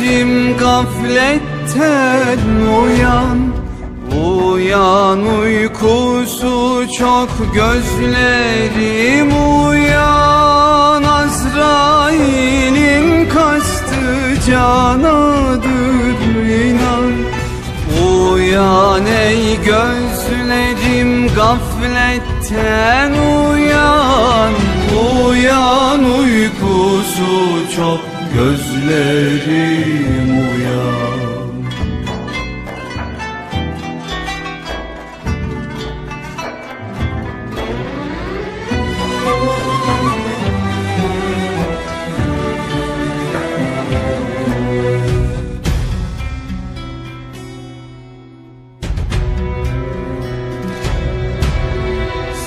gözlerim gafletten uyan Uyan uykusu çok gözlerim uyan. Azrail'in kastı canadır inan. Uyan ey gözlerim gafletten uyan. Uyan uykusu çok gözlerim uyan.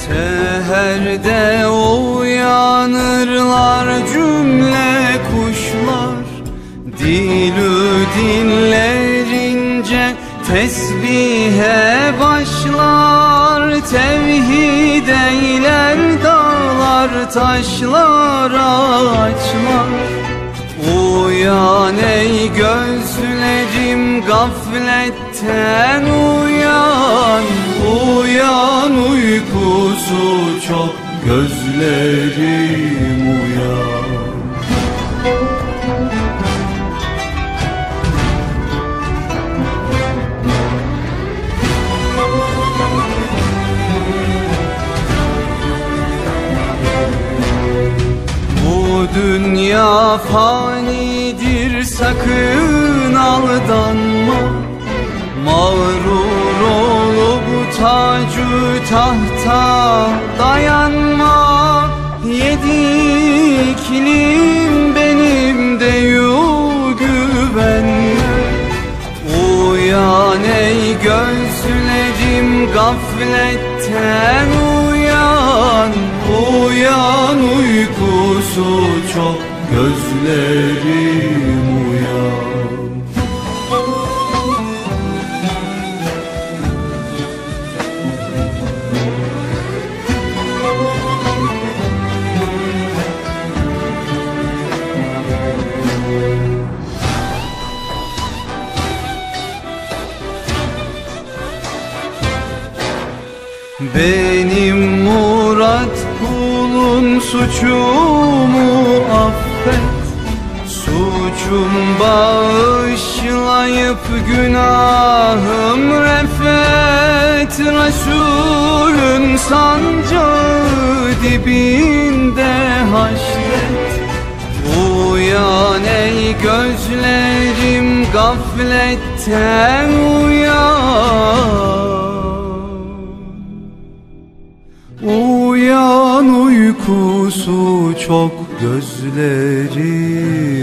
Seherde uyanırlar cümle Dilü dinlerince tesbihe başlar Tevhid eyler dağlar taşlar ağaçlar Uyan ey gözlerim gafletten Uyan dünya fanidir sakın aldanma. Mağrur olup tacı tahta dayanma. Yedi iklim benim deyu güvenme Uyan ey gözlerim gafletten uyan. Uyan uykusu çok gözlerim uyan. Benim Murat kulun suçumu affet. Suçum bağışlayıp günahım refet. Resulün sancağı dibinde haşret. Uyan ey gözlerim gafletten uyan Uyan uykusu çok gözlerim uyan